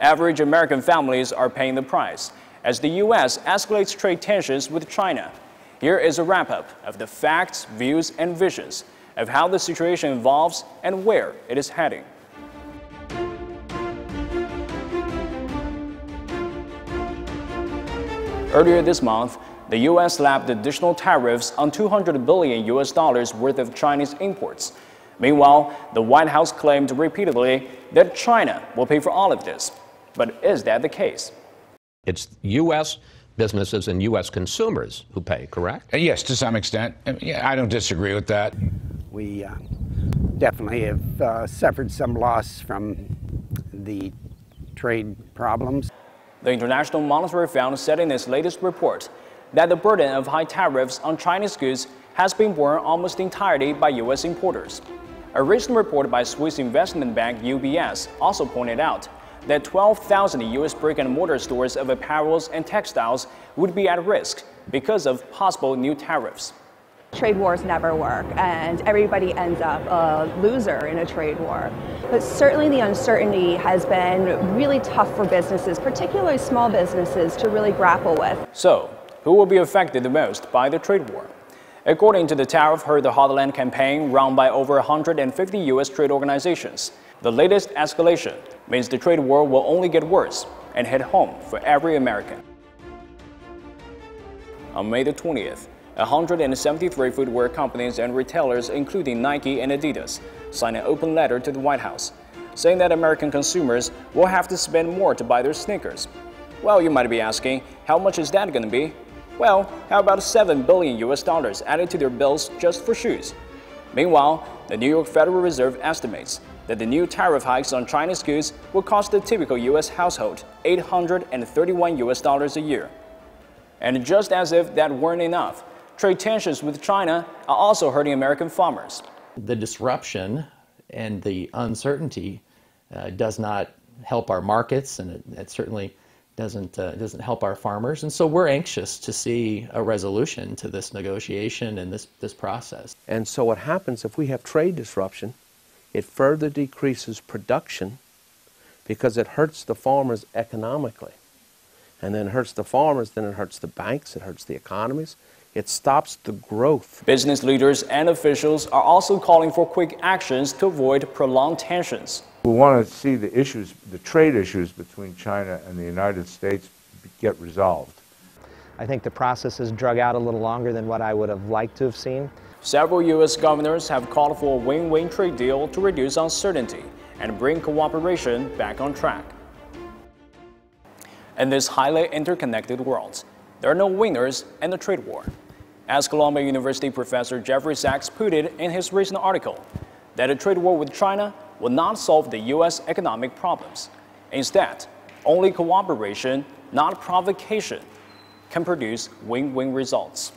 Average American families are paying the price as the U.S. escalates trade tensions with China. Here is a wrap up of the facts, views, and visions of how the situation evolves and where it is heading. Earlier this month, the U.S. slapped additional tariffs on 200 billion U.S. dollars worth of Chinese imports. Meanwhile, the White House claimed repeatedly that China will pay for all of this. But is that the case? It's U.S. businesses and U.S. consumers who pay, correct? Uh, yes, to some extent. Uh, yeah, I don't disagree with that. We uh, definitely have uh, suffered some loss from the trade problems. The International Monetary Fund said in its latest report that the burden of high tariffs on Chinese goods has been borne almost entirely by U.S. importers. A recent report by Swiss investment bank UBS also pointed out that 12,000 U.S. brick and mortar stores of apparels and textiles would be at risk because of possible new tariffs. Trade wars never work, and everybody ends up a loser in a trade war. But certainly the uncertainty has been really tough for businesses, particularly small businesses, to really grapple with. So, who will be affected the most by the trade war? According to the Tariff Hurt the Heartland campaign run by over 150 U.S. trade organizations, the latest escalation means the trade war will only get worse and hit home for every American. On May the 20th, 173 footwear companies and retailers, including Nike and Adidas, signed an open letter to the White House, saying that American consumers will have to spend more to buy their sneakers. Well, you might be asking, how much is that going to be? Well, how about 7 billion US dollars added to their bills just for shoes? Meanwhile, the New York Federal Reserve estimates that the new tariff hikes on Chinese goods will cost the typical US household 831 US dollars a year. And just as if that weren't enough, Trade tensions with China are also hurting American farmers. The disruption and the uncertainty uh, does not help our markets, and it, it certainly doesn't uh, doesn't help our farmers. And so we're anxious to see a resolution to this negotiation and this this process. And so what happens if we have trade disruption? It further decreases production because it hurts the farmers economically. And then it hurts the farmers, then it hurts the banks, it hurts the economies, it stops the growth. Business leaders and officials are also calling for quick actions to avoid prolonged tensions. We want to see the issues, the trade issues between China and the United States get resolved. I think the process has drug out a little longer than what I would have liked to have seen. Several U.S. governors have called for a win-win trade deal to reduce uncertainty and bring cooperation back on track. In this highly interconnected world, there are no winners in the trade war. As Columbia University professor Jeffrey Sachs put it in his recent article, that a trade war with China will not solve the U.S. economic problems. Instead, only cooperation, not provocation, can produce win-win results.